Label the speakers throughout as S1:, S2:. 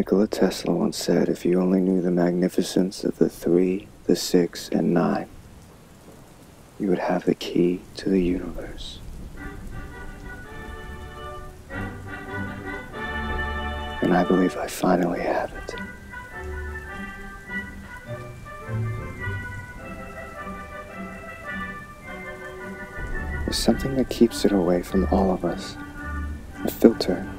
S1: Nikola Tesla once said if you only knew the magnificence of the three, the six, and nine, you would have the key to the universe. And I believe I finally have it. There's something that keeps it away from all of us. A filter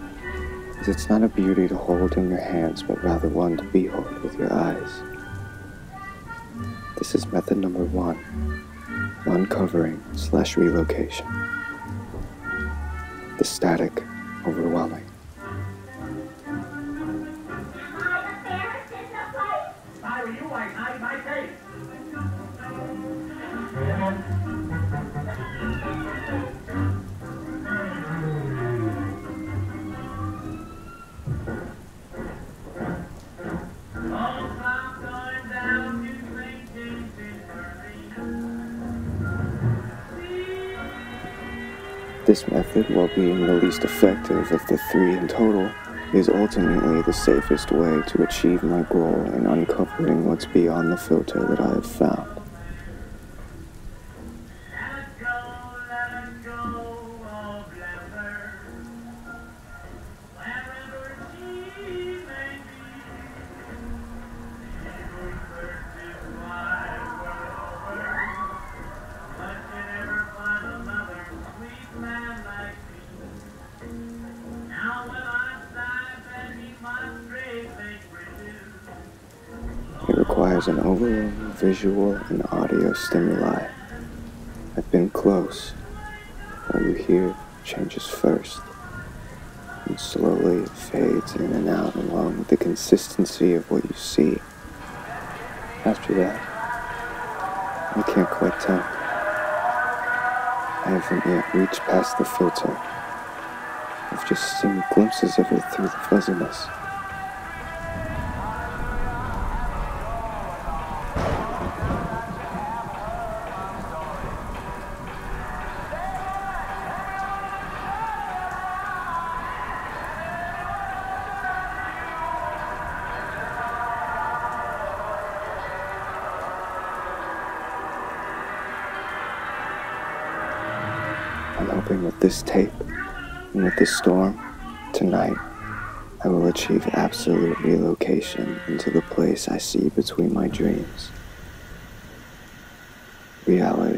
S1: is it's not a beauty to hold in your hands, but rather one to behold with your eyes. This is method number one uncovering slash relocation. The static overwhelming. This method, while being the least effective of the three in total, is ultimately the safest way to achieve my goal in uncovering what's beyond the filter that I have found. Requires an overwhelming visual and audio stimuli. I've been close. What you hear changes first, and slowly it fades in and out along with the consistency of what you see. After that, I can't quite tell. I haven't yet reached past the filter. I've just seen glimpses of it through the fuzziness. I'm hoping with this tape and with this storm, tonight, I will achieve absolute relocation into the place I see between my dreams. Reality.